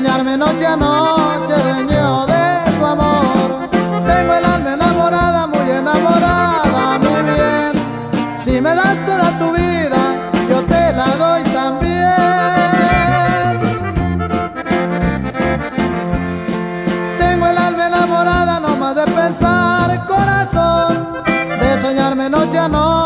soñarme noche a noche, dueño de tu amor. Tengo el alma enamorada, muy enamorada, mi bien. Si me das toda tu vida, yo te la doy también. Tengo el alma enamorada, no más de pensar, corazón, de soñarme noche a noche.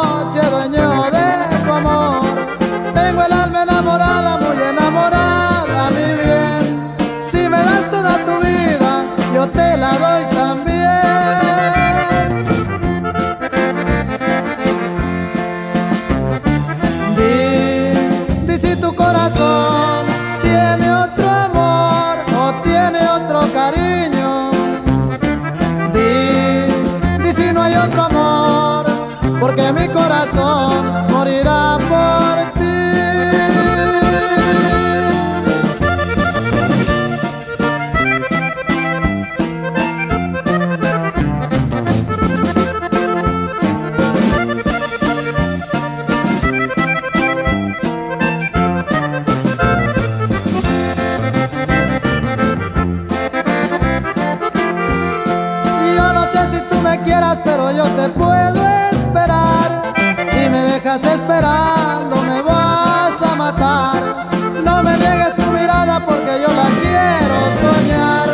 sigas esperando, me vas a matar. No me niegues tu mirada porque yo la quiero soñar.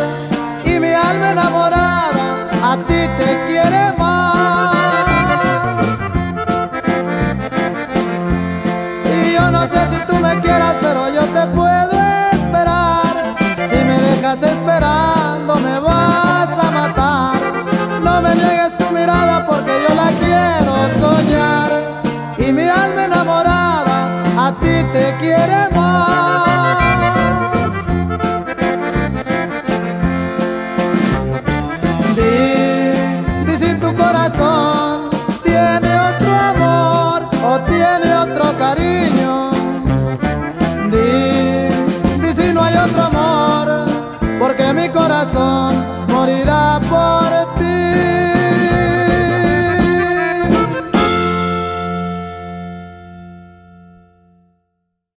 Y mi alma enamorada a ti te quiere más. Y yo no sé si tú me quieras, pero yo te puedo esperar. Si me dejas esperando, me vas a matar. No me quiere más. Di, di si tu corazón tiene otro amor o tiene otro cariño. Di, di si no hay otro amor, porque mi corazón morirá por